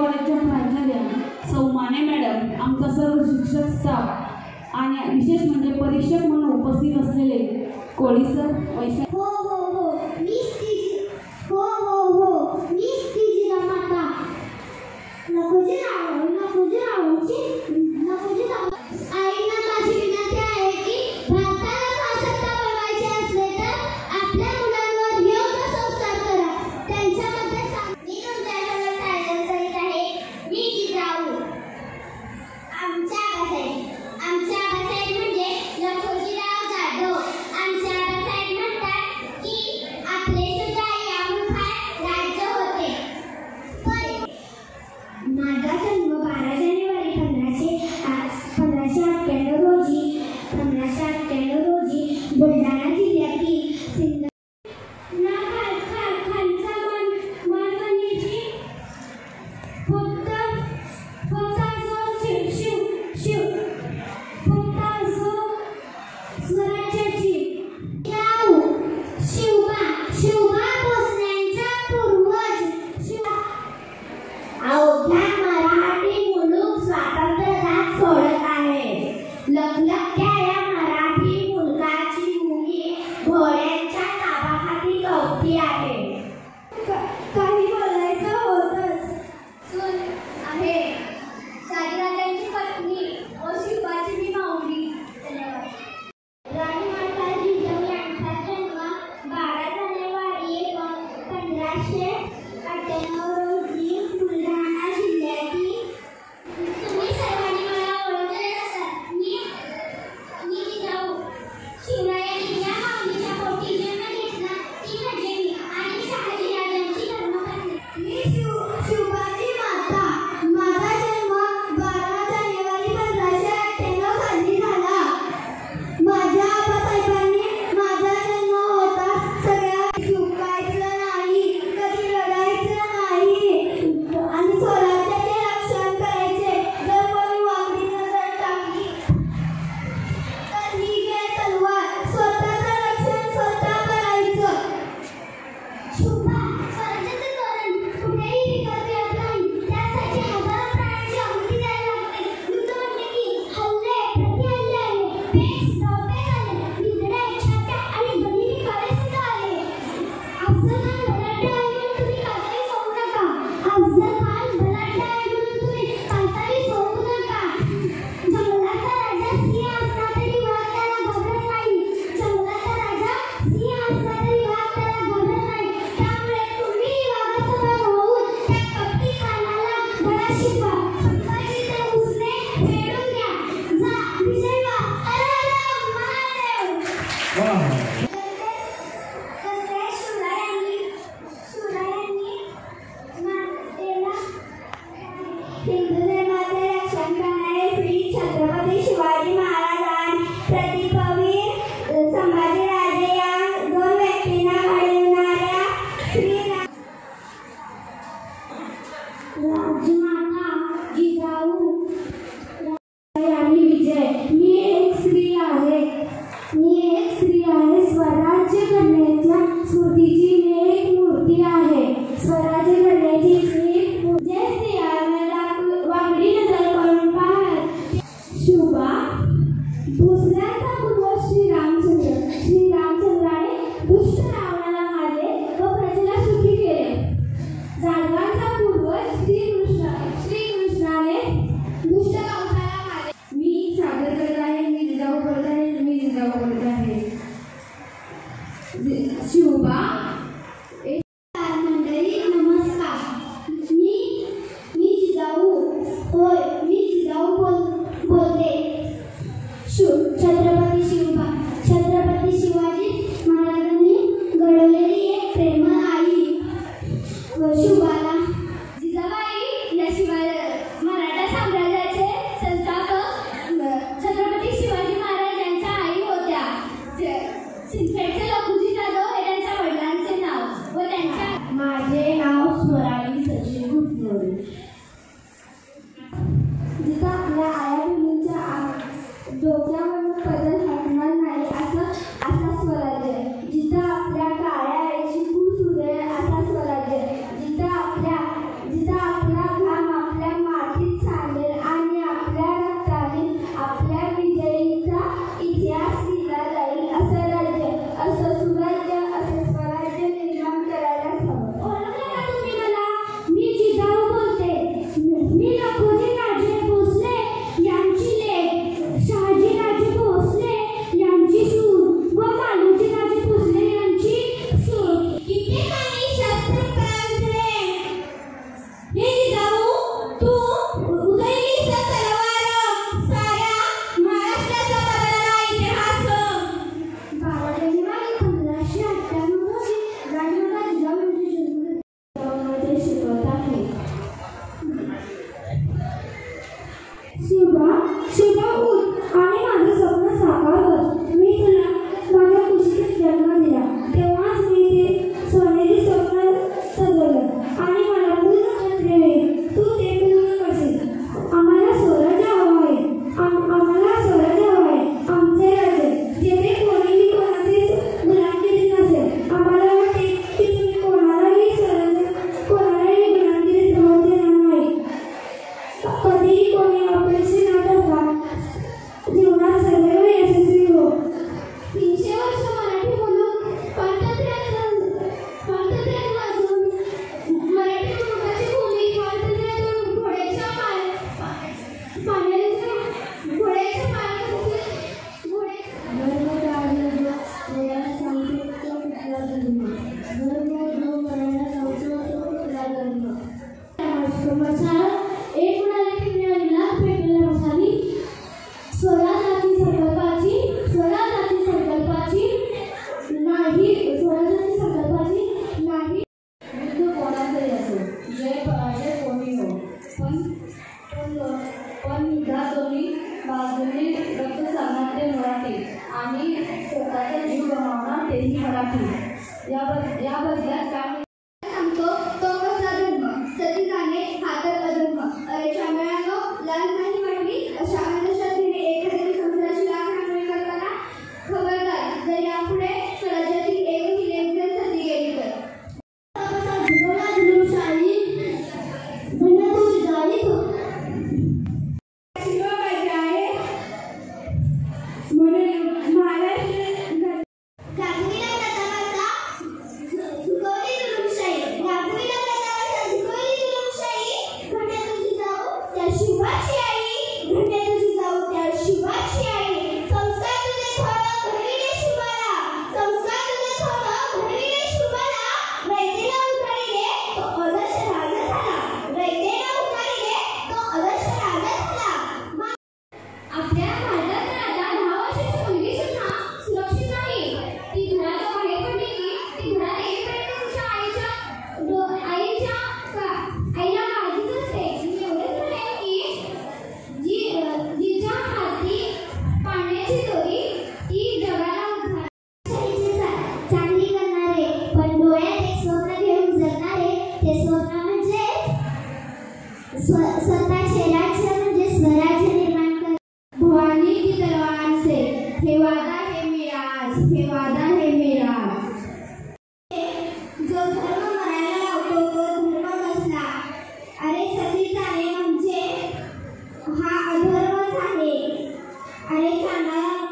कॉलेजच्या प्राचार्या सौ माने मॅडम आमचा सर्व शिक्षक स्टाफ आणि विशेष म्हणजे परीक्षक म्हणून उपस्थित असलेले Koli sir Vaishakh to Querido. Alayhi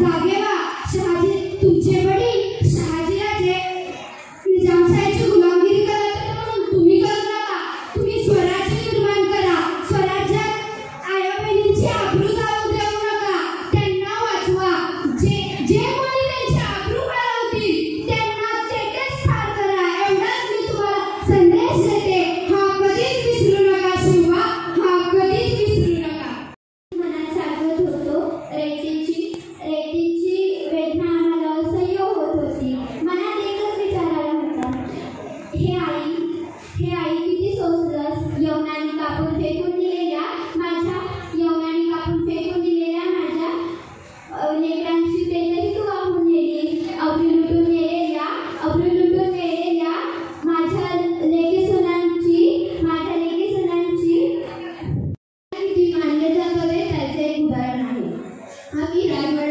Sabía 虽然。